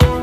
Bye.